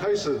开始。